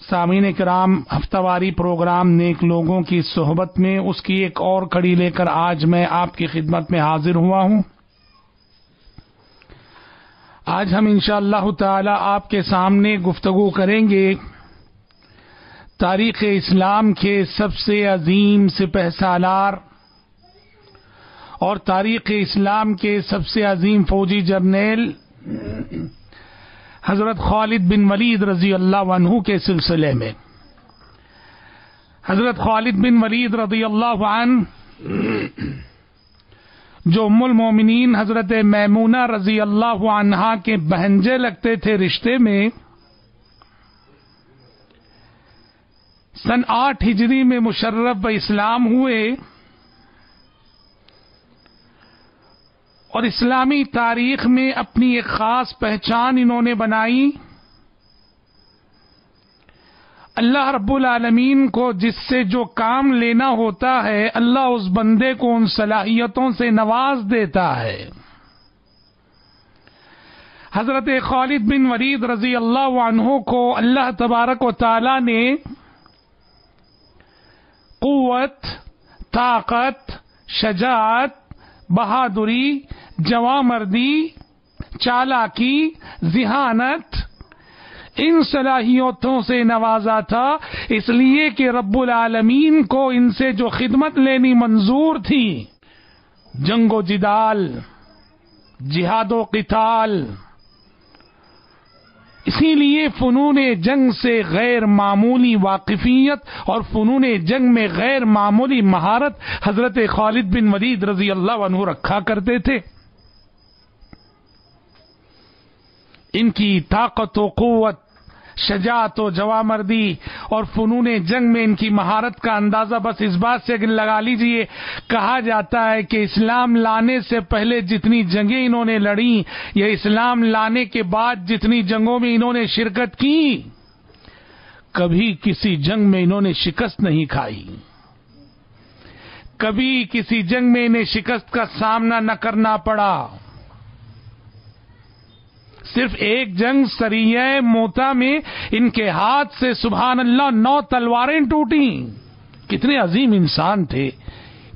सामीन कराम हफ्तावारी प्रोग्राम नेक लोगों की सोहबत में उसकी एक और कड़ी लेकर आज मैं आपकी खिदमत में हाजिर हुआ हूं आज हम इंशाअल्लाह ताला आपके सामने गुफ्तगू करेंगे तारीख इस्लाम के सबसे अजीम सिपह सालार और तारीख इस्लाम के सबसे अजीम फौजी जर्नेल हज़रत खालिद बिन वलीद रज़ी अल्लाह अनहु के सिलसिले में। हज़रत खालिद बिन वलीद रज़ी अल्लाह जो उम्मुल मोमिनीन हज़रत मैमूना रज़ी अल्लाह के बहनजे लगते थे रिश्ते में, सन आठ हिजरी में मुशर्रफ इस्लाम हुए और इस्लामी तारीख में अपनी एक खास पहचान इन्होंने बनाई। अल्लाह रब्बुल आलमीन को जिससे जो काम लेना होता है, अल्लाह उस बंदे को उन सलाहियतों से नवाज़ देता है। हज़रत खालिद बिन वरीद रज़ी अल्लाह को अल्लाह तबारक व ने कुत ताकत, शजात बहादुरी, जवामर्दी, चालाकी, जिहानत। इन सलाहियतों से नवाजा था, इसलिए कि रब्बुल आलमीन को इनसे जो खिदमत लेनी मंजूर थी, जंगो जिदाल, जिहादो किताल इसीलिए फ़नून जंग से गैर मामूली वाकफियत और फ़नून जंग में गैर मामूली महारत हज़रत खालिद बिन वलीद रज़ी अल्लाह रखा करते थे। इनकी ताकत व शजात व जवामर्दी और फ़नून जंग में इनकी महारत का अंदाज़ा बस इस बात से लगा लीजिए, कहा जाता है कि इस्लाम लाने से पहले जितनी जंगें इन्होंने लड़ी, या इस्लाम लाने के बाद जितनी जंगों में इन्होंने शिरकत की, कभी किसी जंग में इन्होंने शिकस्त नहीं खाई। कभी किसी जंग में इन्हें शिकस्त का सामना न करना पड़ा। सिर्फ़ एक जंग सरिया मोता में इनके हाथ से सुबहान अल्लाह नौ तलवारें टूटी। कितने अजीम इंसान थे,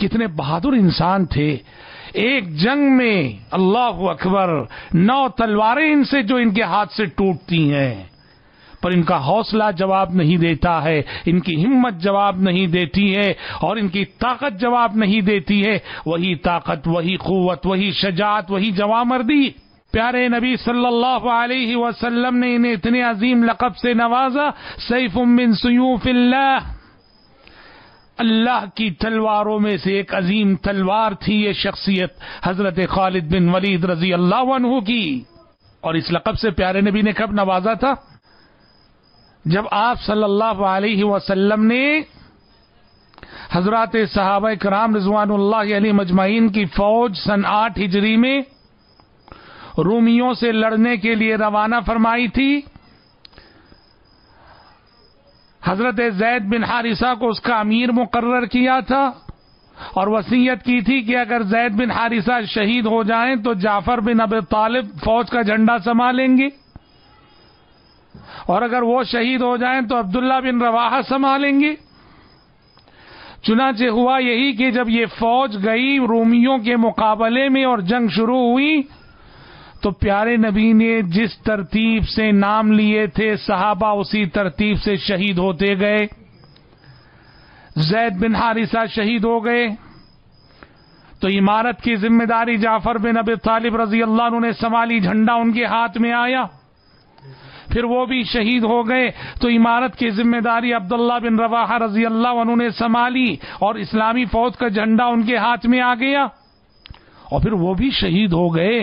कितने बहादुर इंसान थे। एक जंग में अल्लाह अकबर नौ तलवारें इनसे जो इनके हाथ से टूटती हैं। पर इनका हौसला जवाब नहीं देता है, इनकी हिम्मत जवाब नहीं देती है, और इनकी ताकत जवाब नहीं देती है। वही ताकत, वही कुत वही शजात, वही जवामर्दी प्यारे नबी सल्लल्लाहु अलैहि वसल्लम ने इन्हें इतने अजीम लकब से नवाजा। सैफ बिन सयूफिल्लाह। अल्लाह की तलवारों में से एक अजीम तलवार थी ये शख्सियत, हज़रत खालिद बिन वलीद रज़ी अल्लाह की। और इस लकब से प्यारे नबी ने कब नवाजा था? जब आप सल्लल्लाहु अलैहि वसल्लम ने हज़रत सहाबा कराम अली मजमाइन की फौज सन आठ हिजरी में रूमियों से लड़ने के लिए रवाना फरमाई थी। हज़रत जैद बिन हारिसा को उसका अमीर मुकर्र किया था और वसीयत की थी कि अगर जैद बिन हारिसा शहीद हो जाएँ तो जाफ़र बिन अब तालिब फौज का झंडा संभालेंगे। और अगर वो शहीद हो जाएँ तो अब्दुल्ला बिन रवाहा संभालेंगे। चुनाचे हुआ यही कि जब ये फौज गई रोमियों के मुकाबले में और जंग शुरू हुई तो प्यारे नबी ने जिस तरतीब से नाम लिए थे, सहाबा उसी तरतीब से शहीद होते गए। जैद बिन हारिसा शहीद हो गए। तो इमारत की ज़िम्मेदारी जाफ़र बिन अब तालिब रज़ी अल्लाह ने संभाली, झंडा उनके हाथ में आया। फिर वो भी शहीद हो गए। तो इमारत की ज़िम्मेदारी अब्दुल्ला बिन रवाहा रज़ी अल्लाह ने संभाली और इस्लामी फौज का झंडा उनके हाथ में आ गया। और फिर वो भी शहीद हो गए।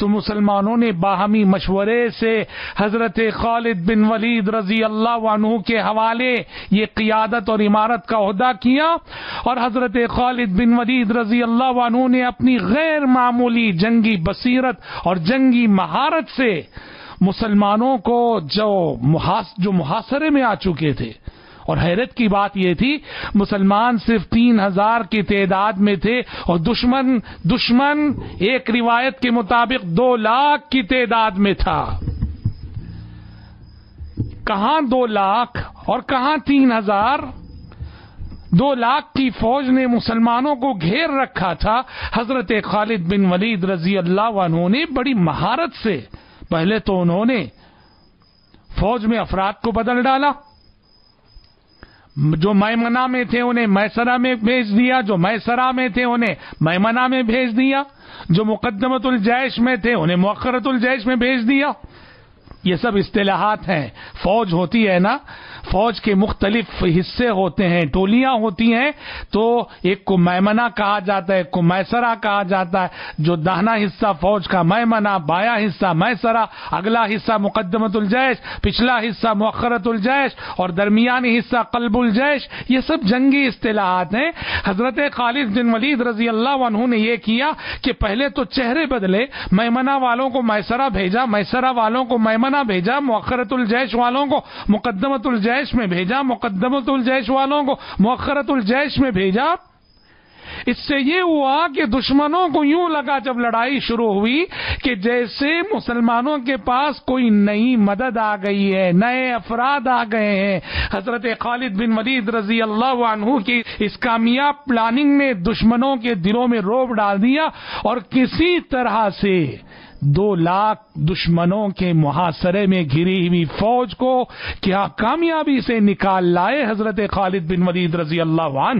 तो मुसलमानों ने बाहमी मशवरे से हज़रत खालिद बिन वलीद रज़ी अल्लाह के हवाले ये कियादत और इमारत का अहदा किया और हज़रत खालिद बिन वलीद रज़ी अल्लाह ने अपनी गैर मामूली जंगी बसीरत और जंगी महारत से मुसलमानों को जो जो मुहासरे में आ चुके थे। और हैरत की बात यह थी, मुसलमान सिर्फ़ तीन हज़ार की तादाद में थे और दुश्मन दुश्मन एक रिवायत के मुताबिक दो लाख की तादाद में था। कहा दो लाख और कहा तीन हज़ार? दो लाख की फौज ने मुसलमानों को घेर रखा था। हज़रत खालिद बिन वलीद रज़ी अल्लाह ने बड़ी महारत से, पहले तो उन्होंने फौज में अफराद को बदल डाला। जो मैमना में थे, उन्हें मैसरा में भेज दिया, जो मैसरा में थे, उन्हें मैमना में भेज दिया, जो मुकदमतुल जैश में थे, उन्हें मुखरतुल जैश में भेज दिया। ये सब इस्तेलाहात हैं, फौज होती है ना फौज के मुख्तलिफ़ हिस्से होते हैं, टोलियाँ होती हैं तो एक को मैमना कहा जाता है, एक को मैसरा कहा जाता है। जो दाहना हिस्सा फौज का मैमना, बाया हिस्सा मैसरा, अगला हिस्सा मुकदमतुल जैश, पिछला हिस्सा मुखरतुल जैश, और दरमियानी हिस्सा कल्बुल जैश, ये सब जंगी इस्तेलाहात हैं। हज़रत खालिद बिन वलीद रज़ी अल्लाह ने यह किया कि पहले तो चेहरे बदले, मैमना वालों को मैसरा भेजा, मैसरा वालों को मैमना भेजा मुखरतुल जैश वालों को मुकदमतुल जैश जैश में भेजा मुकदमतुल जैश वालों को मुखरतुल जैश में भेजा। इससे ये हुआ कि दुश्मनों को यूँ लगा जब लड़ाई शुरू हुई कि जैसे मुसलमानों के पास कोई नई मदद आ गई है, नए अफराद आ गए हैं। हज़रत खालिद बिन वलीद रज़ी अल्लाह की इस कामयाब प्लानिंग ने दुश्मनों के दिलों में रोब डाल दिया और किसी तरह से दो लाख दुश्मनों के मुहासरे में घिरी हुई फौज को क्या कामयाबी से निकाल लाए हज़रत खालिद बिन वलीद रज़ी अल्लाह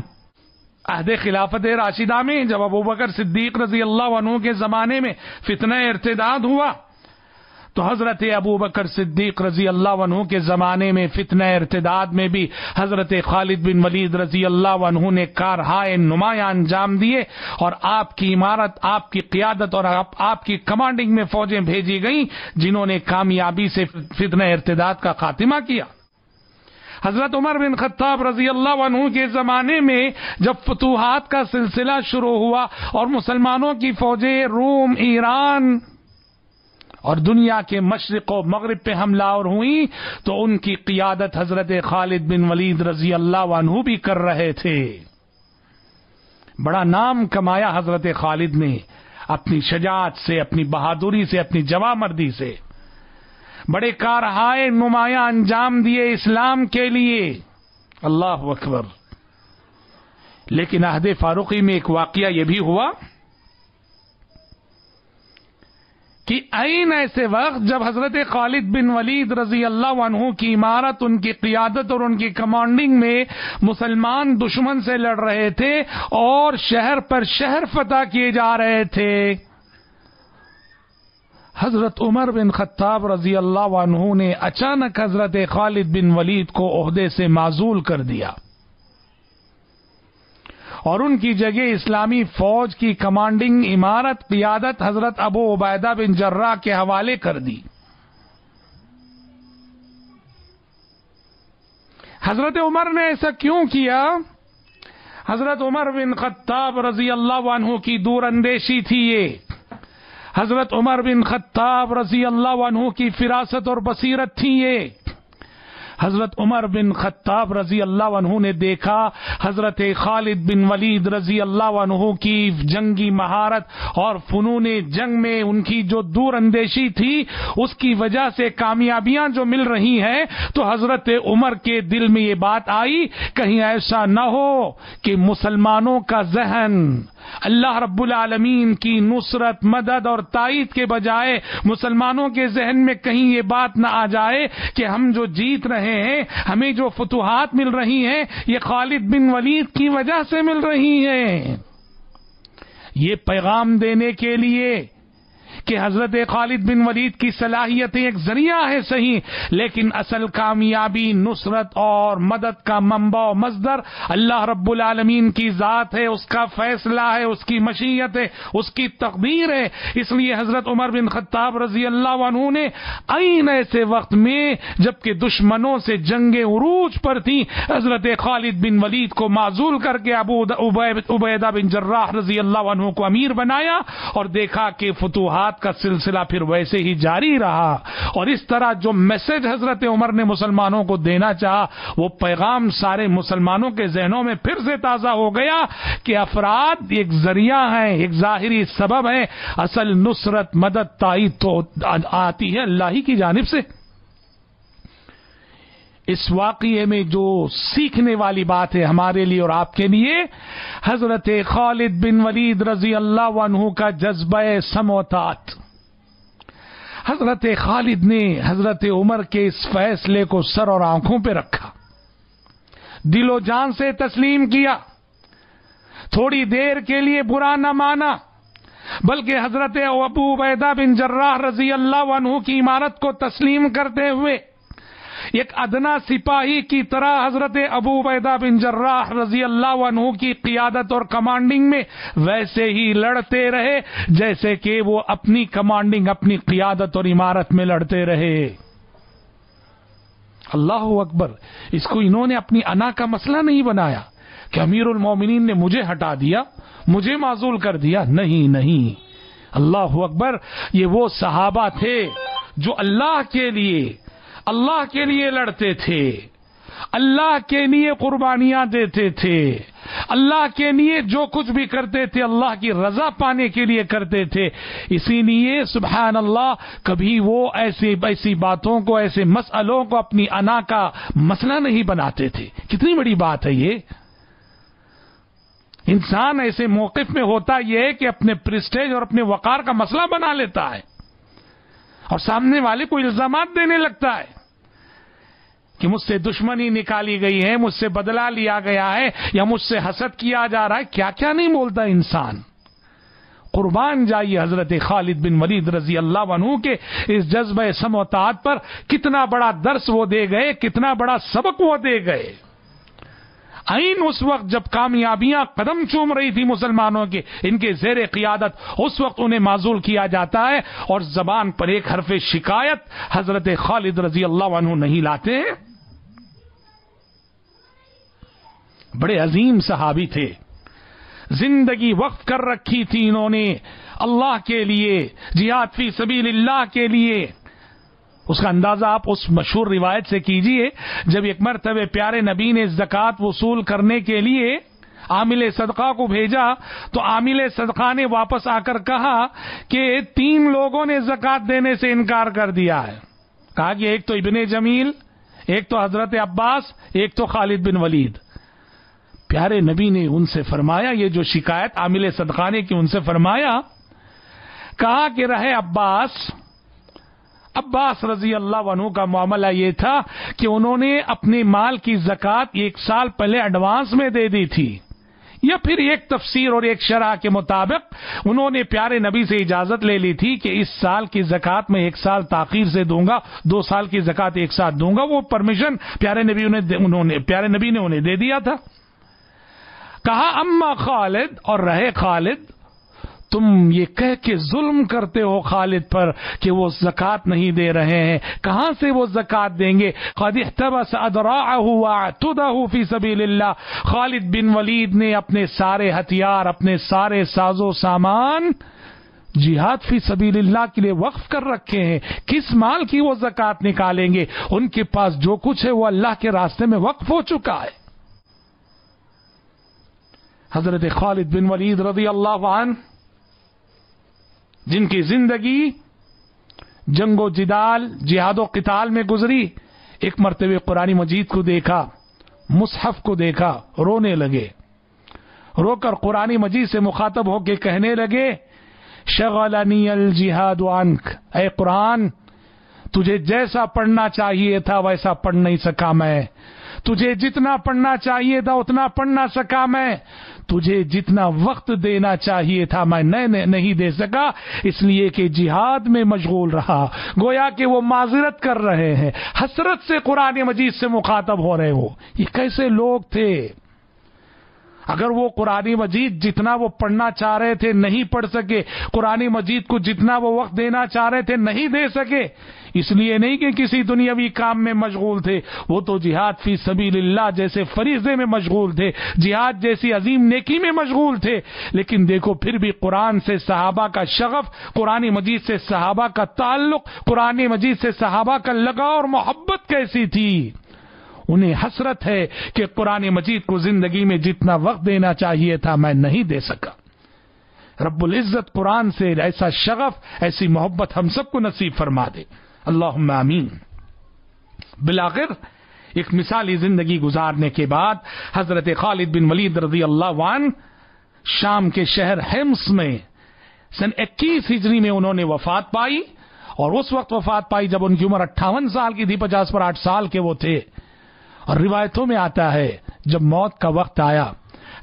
अहद खिलाफत राशिदा में जब अबू बकर सिद्दीक रज़ी अल्लाह के जमाने में फितना इर्तदाद हुआ तो हज़रत अबू बकर सिद्दीक रज़ी अल्लाह के जमाने में फितना इर्तदाद में भी हज़रत खालिद बिन वलीद रज़ी अल्लाह ने कारहाय नुमाया अंजाम दिए और आपकी इमारत आपकी क्यादत और आप, आपकी कमांडिंग में फौजें भेजी गई जिन्होंने कामयाबी से फितना इर्तदाद का खात्मा किया। हज़रत उमर बिन खत्ताब रज़ी अल्लाह के जमाने में जब फतूहत का सिलसिला शुरू हुआ और मुसलमानों की फौजें रोम ईरान और दुनिया के मशरक मगरब पे हमलावर हुई तो उनकी कियादत हज़रत खालिद बिन वलीद रज़ी अल्लाह भी कर रहे थे। बड़ा नाम कमाया हज़रत खालिद ने, अपनी शजात से, अपनी बहादुरी से, अपनी जवामर्दी से। बड़े कारहाय नुमाया अंजाम दिए इस्लाम के लिए। अल्लाह अकबर। लेकिन अहद फारूकी में एक वाकया यह भी हुआ कि आइन ऐसे वक्त जब हज़रत खालिद बिन वलीद रज़ी अल्लाह की इमारत, उनकी क्यादत और उनकी कमांडिंग में मुसलमान दुश्मन से लड़ रहे थे और शहर पर शहर फतह किए जा रहे थे। हज़रत उमर बिन खत्ताब रज़ी अल्लाह ने अचानक हज़रत खालिद बिन वलीद को ओहदे से माजूल कर दिया। और उनकी जगह इस्लामी फौज की कमांडिंग इमारत क्यादत हज़रत अबू उबैदा बिन जर्रा के हवाले कर दी। हज़रत उमर ने ऐसा क्यों किया? हज़रत उमर बिन खत्ताब रज़ी अल्लाह की दूरअंदेशी थी ये। हज़रत उमर बिन खत्ताब रज़ी अल्लाह की फिरासत और बसीरत थी ये। हज़रत उमर बिन खत्ताब रज़ी अल्लाह ने देखा, हज़रत खालिद बिन वलीद रज़ी अल्लाह की जंगी महारत और फनून जंग में उनकी जो दूर अंदेशी थी, उसकी वजह से कामयाबियाँ जो मिल रही हैं तो हज़रत उमर के दिल में ये बात आई, कहीं ऐसा न हो कि मुसलमानों का जहन अल्लाह रब्बुल आलमीन की नुसरत, मदद और ताइद के बजाय मुसलमानों के जहन में कहीं ये बात ना आ जाए कि हम जो जीत रहे हैं, हमें जो फतुहात मिल रही हैं, ये खालिद बिन वलीद की वजह से मिल रही हैं। ये पैगाम देने के लिए कि हज़रत खालिद बिन वलीद की सलाहियतें एक ज़रिया है सही, लेकिन असल कामयाबी, नुसरत और मदद का मंबा मजदर अल्लाह रब्बुल की जात है, उसका फैसला है, उसकी मशीयत है, उसकी तकदीर है। इसलिए हज़रत उमर बिन खत्ताब रज़ी अल्लाह ने आइन ऐसे वक्त में, जबकि दुश्मनों से जंगे उरूज पर थी, हज़रत खालिद बिन वलीद को माजूल करके अबू उबैदा बिन जर्राह रज़ी अल्लाह को अमीर बनाया और देखा कि फतूहात का सिलसिला फिर वैसे ही जारी रहा। और इस तरह जो मैसेज हज़रत उमर ने मुसलमानों को देना चाह, वो पैगाम सारे मुसलमानों के जहनों में फिर से ताज़ा हो गया कि अफराद एक ज़रिया है, एक जाहिरी सबब है। असल नुसरत मदद ताई तो आती है अल्लाह की जानब से। इस वाक़े में जो सीखने वाली बात है हमारे लिए और आपके लिए, हज़रत खालिद बिन वलीद रज़ी अल्लाह का जज्ब समोतात। हज़रत खालिद ने हज़रत उमर के इस फैसले को सर और आँखों पर रखा। दिलो जान से तस्लीम किया। थोड़ी देर के लिए बुरा न माना, बल्कि हज़रत अबू उबैदा बिन जर्राह रज़ी अल्लाह की इमारत को तस्लीम करते हुए एक अदना सिपाही की तरह हज़रत अबू उबैदा बिन जर्राह रज़ी अल्लाह की कियादत और कमांडिंग में वैसे ही लड़ते रहे, जैसे कि वो अपनी कमांडिंग अपनी कियादत और इमारत में लड़ते रहे। अल्लाह अकबर, इसको इन्होंने अपनी अना का मसला नहीं बनाया कि अमीरुल मोमिनीन ने मुझे हटा दिया, मुझे माजूल कर दिया। नहीं नहीं। अल्लाह अकबर, ये वो सहाबा थे जो अल्लाह के लिए अल्लाह के लिए लड़ते थे। अल्लाह के लिए कुर्बानियाँ देते थे। अल्लाह के लिए जो कुछ भी करते थे, अल्लाह की रजा पाने के लिए करते थे। इसीलिए सुबहान अल्लाह कभी वो ऐसी ऐसी बातों को, ऐसे मसलों को अपनी अना का मसला नहीं बनाते थे। कितनी बड़ी बात है ये। इंसान ऐसे मौकफ में होता यह है कि अपने प्रिस्टेज और अपने वकार का मसला बना लेता है। और सामने वाले को इल्ज़ाम देने लगता है कि मुझसे दुश्मनी निकाली गई है, मुझसे बदला लिया गया है, या मुझसे हसद किया जा रहा है। क्या क्या नहीं बोलता इंसान? कुर्बान जाइए हज़रत खालिद बिन वलीद रज़ी अल्लाह बनू के इस जज्ब समोतात पर। कितना बड़ा दर्श वो दे गए, कितना बड़ा सबक वो दे गए। आइन उस वक्त जब कामयाबियाँ कदम चूम रही थी मुसलमानों के, इनके जेर क्यादत, उस वक्त उन्हें माजूल किया जाता है और जबान पर एक हरफ शिकायत हज़रत खालिद रज़ी अल्लाह नहीं लाते। बड़े अजीम सहाबी थे। ज़िंदगी वक्त कर रखी थी इन्होंने। अल्लाह के लिए, जिहाद फ़ी सबील्लाह के लिए। उसका अंदाज़ा आप उस मशहूर रिवायत से कीजिए, जब एक मरतबे प्यारे नबी ने जक़ात वसूल करने के लिए आमिल सदका को भेजा तो आमिल सदका ने वापस आकर कहा कि तीन लोगों ने जक़ात देने से इनकार कर दिया है। कहा कि एक तो इबन जमील, एक तो हज़रत अब्बास, एक तो खालिद बिन वलीद। प्यारे नबी ने उनसे फरमाया, ये जो शिकायत आमिल सदका ने की उनसे फरमाया, कहा कि रहे अब्बास अब्बास रज़ी अल्लाह का मामला ये था कि उन्होंने अपने माल की जक़ात एक साल पहले एडवांस में दे दी थी। या फिर एक तफसीर और एक शराह के मुताबिक उन्होंने प्यारे नबी से इजाज़त ले ली थी कि इस साल की जक़ात में एक साल ताखीर से दूँगा, दो साल की जक़ात एक साथ दूँगा, वो परमिशन प्यारे नबी उन्हें उन्होंने प्यारे नबी ने उन्हें दे दिया था। कहा, अम्मा खालिद और रहे खालिद तुम ये कह के जुल्म करते हो खालिद पर कि वो जक़ात नहीं दे रहे हैं। कहाँ से वो जक़ात देंगे? फ़ी सबीलिल्लाह। खालिद बिन वलीद ने अपने सारे हथियार, अपने सारे साजो सामान जिहाद फ़ी सबीलिल्लाह के लिए वक्फ कर रखे हैं। किस माल की वो जक़ात निकालेंगे? उनके पास जो कुछ है वो अल्लाह के रास्ते में वक्फ हो चुका है। हज़रत खालिद बिन वलीद रज़ी अल्लाह जिनकी ज़िंदगी जंगो जिदाल, जिहादो किताल में गुजरी, एक मरतबे कुरानी मजीद को देखा, मुसहफ को देखा, रोने लगे। रोकर कुरानी मजीद से मुखातब होके कहने लगे, शगलनी अल जिहाद अंक ए कुरान, तुझे जैसा पढ़ना चाहिए था वैसा पढ़ नहीं सका मैं। तुझे जितना पढ़ना चाहिए था उतना पढ़ ना सका मैं। तुझे जितना वक्त देना चाहिए था मैं न, नहीं दे सका इसलिए कि जिहाद में मशगूल रहा। गोया कि वो माजरत कर रहे हैं। हसरत से कुरान मजीद से मुखातब हो रहे हो। ये कैसे लोग थे? अगर वो कुरानी मजीद जितना वो पढ़ना चाह रहे थे नहीं पढ़ सके, कुरानी मजीद को जितना वो वक्त देना चाह रहे थे नहीं दे सके, इसलिए नहीं कि किसी दुनियावी काम में मशगूल थे, वो तो जिहाद फ़ी सभी जैसे फरीजे में मशगूल थे, जिहाद जैसी अजीम नेकी में मशगूल थे, लेकिन देखो फिर भी कुरान से सहाबा का शगफ, कुरानी मजीद से सहाबा का ताल्लुक, कुरानी मजीद से सहाबा का लगाव और मोहब्बत कैसी थी? उन्हें हसरत है कि कुरान मजीद को ज़िंदगी में जितना वक्त देना चाहिए था मैं नहीं दे सका। रब्बुल इज़्ज़त कुरान से ऐसा शगफ, ऐसी मोहब्बत हम सबको नसीब फरमा दे। अल्लाह आमीन। बिलाखिर एक मिसाली ज़िंदगी गुजारने के बाद हज़रत खालिद बिन वलीद रज़ी अल्लाह शाम के शहर हेम्स में सन 21 हिजरी में उन्होंने वफात पाई और उस वक्त वफात पाई जब उनकी उम्र अट्ठावन साल की थी, पचास पर आठ साल के वो थे। और रिवायतों में आता है, जब मौत का वक्त आया,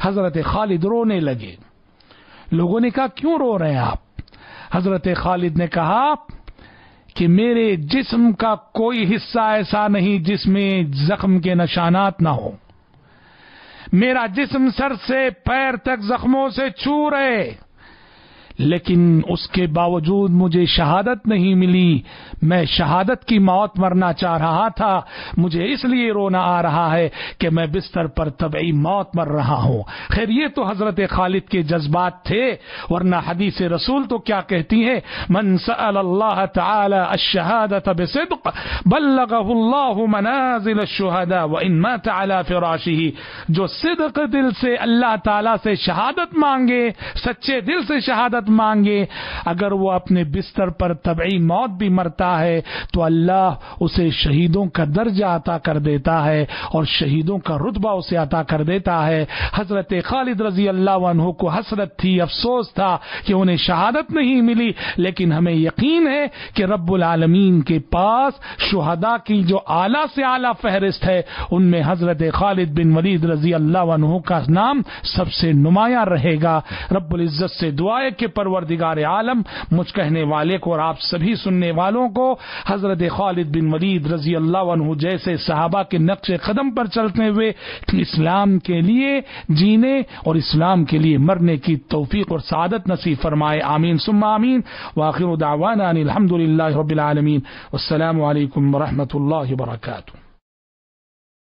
हज़रत खालिद रोने लगे। लोगों ने कहा, क्यों रो रहे हैं आप? हज़रत खालिद ने कहा, कि मेरे जिस्म का कोई हिस्सा ऐसा नहीं जिसमें जख्म के निशानात ना हो। मेरा जिस्म सर से पैर तक जख्मों से छू रहे। लेकिन उसके बावजूद मुझे शहादत नहीं मिली। मैं शहादत की मौत मरना चाह रहा था। मुझे इसलिए रोना आ रहा है कि मैं बिस्तर पर तबई मौत मर रहा हूँ। खैर, ये तो हज़रत खालिद के जज्बात थे, वरना हदीस रसूल तो क्या कहती है? मन अल्लाह अला फिराशी जो सिद्क दिल से अल्लाह ताला से शहादत मांगे, सच्चे दिल से शहादत मांगे, अगर वो अपने बिस्तर पर तबई मौत भी मरता है तो अल्लाह उसे शहीदों का दर्जा अता कर देता है और शहीदों का रुतबा उसे अता कर देता है। हज़रत खालिद रज़ी अल्लाह को हसरत थी, अफसोस था कि उन्हें शहादत नहीं मिली, लेकिन हमें यकीन है कि रब्बुल आलमीन के पास शुहदा की जो आला से आला फहरिस्त है, उनमें हज़रत खालिद बिन वलीद रज़ी अल्लाह का नाम सबसे नुमाया रहेगा। रब्बुल इज़्ज़त से दुआए के परवरदिगार आलम, मुझ कहने वाले को और आप सभी सुनने वालों को, हज़रत खालिद बिन वलीद रज़ी अल्लाह जैसे साहबा के नक्श कदम पर चलते हुए इस्लाम के लिए जीने और इस्लाम के लिए मरने की तोफीक और सादत नसीब फरमाए। आमीन, सुम्मा आमीन। वाखिर दावाना अलहमदिल्ला रबीआलमीन असल वरहमल वर्का